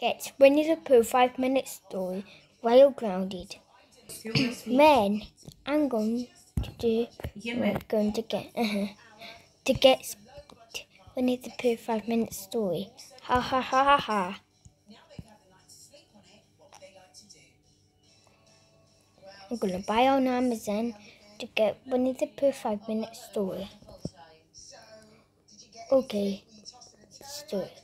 Get Winnie the Pooh five minute story while grounded. Men, I'm going to do. We're going to get uh to get Winnie the Pooh five minute story. Ha ha ha ha ha. I'm gonna buy on Amazon to get Winnie the Pooh five minute story. Okay, let's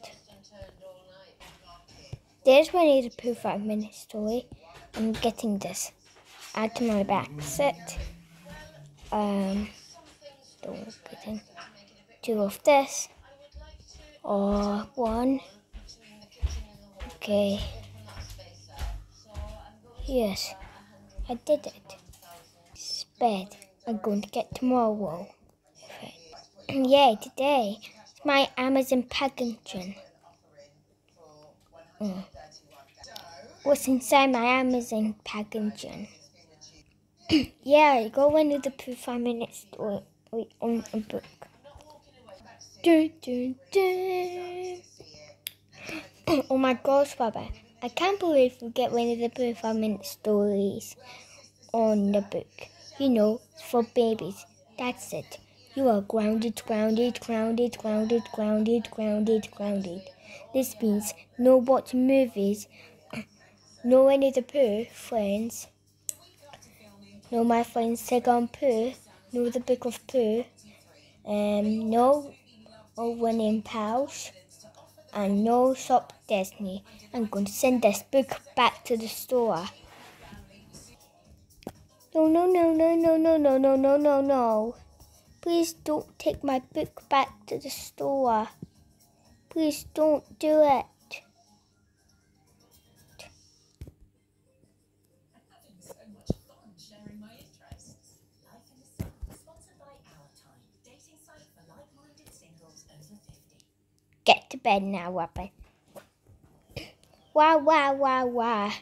There's Winnie the Pooh five minute story. I'm getting this. Add to my back set. Um, don't get in. Two of this. Or one. Okay. Yes, I did it. Bed. I'm going to get tomorrow. Yay, today. It's my Amazon packaging. Mm. What's inside my Amazon packaging? yeah, go into the five minutes story on a book. Dun, dun, dun. oh my gosh, Baba. I can't believe we get one of the five minute stories on the book. You know, for babies. That's it. You are grounded, grounded, grounded, grounded, grounded, grounded, grounded. This means no watch movies, no any the Pooh friends, no my friends Tigger and Pooh, no the book of Pooh, um, no winning pals, and no shop Disney. I'm going to send this book back to the store. No, no, no, no, no, no, no, no, no, no, no. Please don't take my book back to the store. Please don't do it. Get to bed now, Robin. Wah, wah, wah, wah.